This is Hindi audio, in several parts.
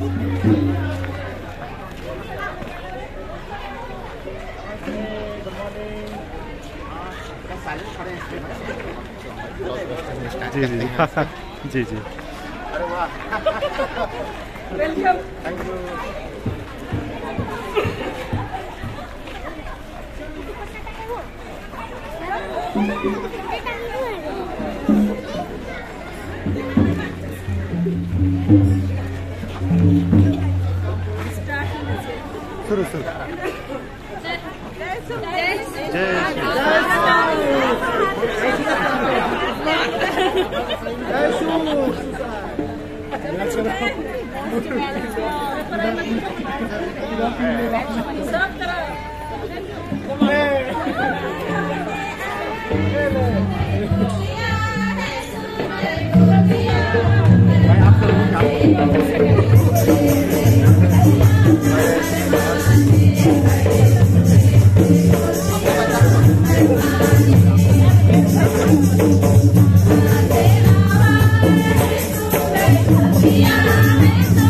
जी जी जी जी welcome thank you Thank you. ¡Vamos! Gracias.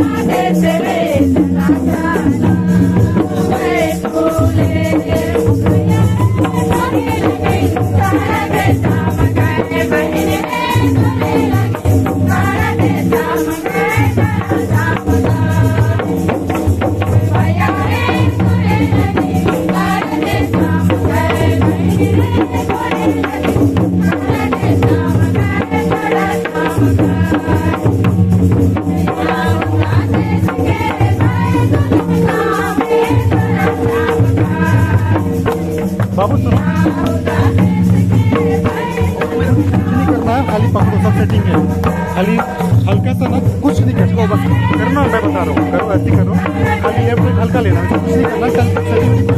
Ese setting है खाली हल्का सा ना कुछ नहीं करना बस करना मैं बता रहा हूँ करो ऐसे करो खाली लेफ्ट राइट हल्का लेना है कुछ नहीं करना चल सेटिंग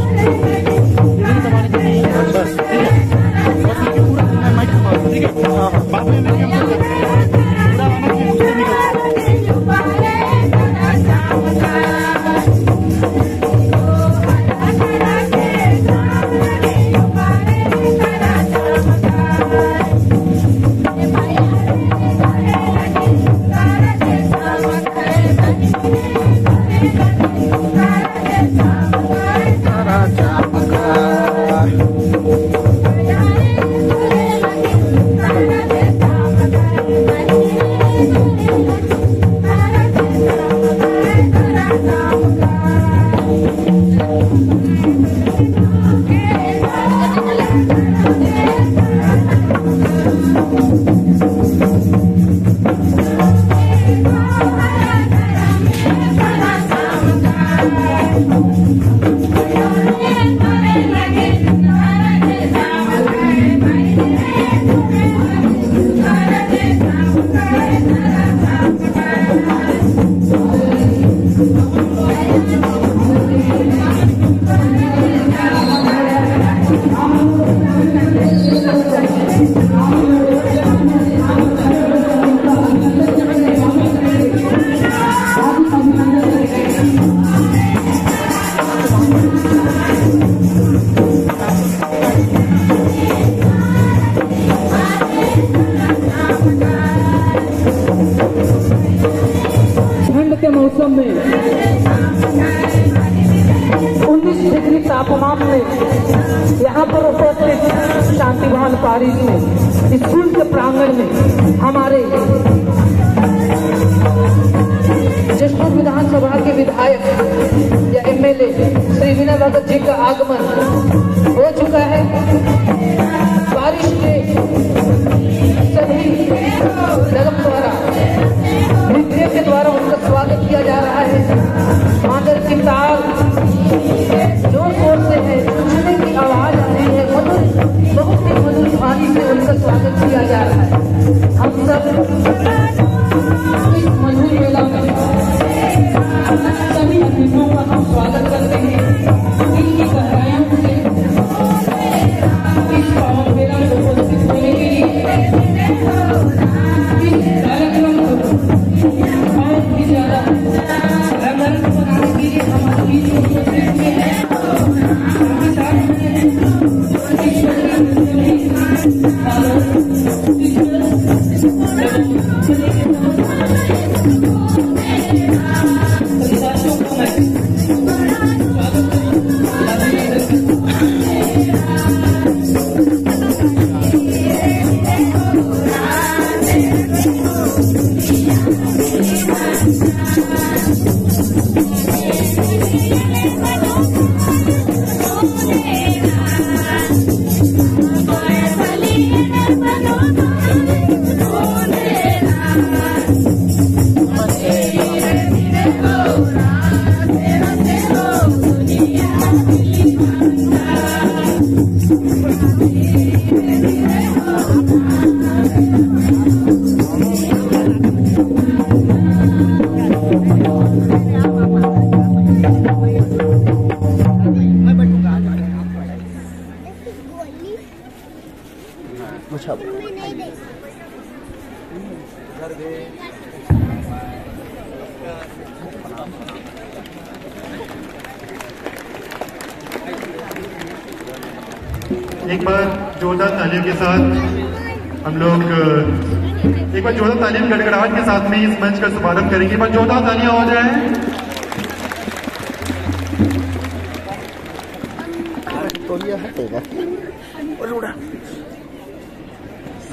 मौसम में। 19 डिग्री तापमान में यहाँ पर उपस्थित शांतिवान पारिश में, स्कूल के प्रांगण में हमारे जशपुर विधानसभा के विधायक या एमएलए श्री विनय भगत जी का आगमन हो चुका है। बारिश के सभी नगम द्वारा, नृत्य के द्वारा उनका किया जा रहा है। मादर की एक बार जोरदार तालियों के साथ हम लोग एक बार जोरदार तालियों की गड़गड़ाहट के साथ में इस मंच का शुभारंभ करेंगे। एक बार जोरदार तालियाँ हो जाए।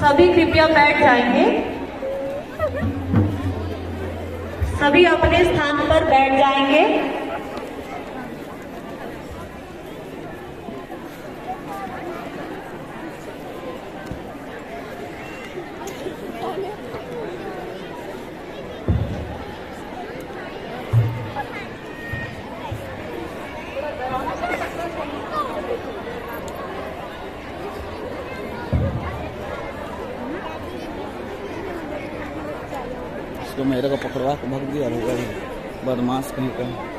सभी कृपया बैठ जाएँगे। सभी अपने स्थान पर बैठ जाएँगे। इसको मेरे को पकड़वा के भग दिया बदमाश कहीं का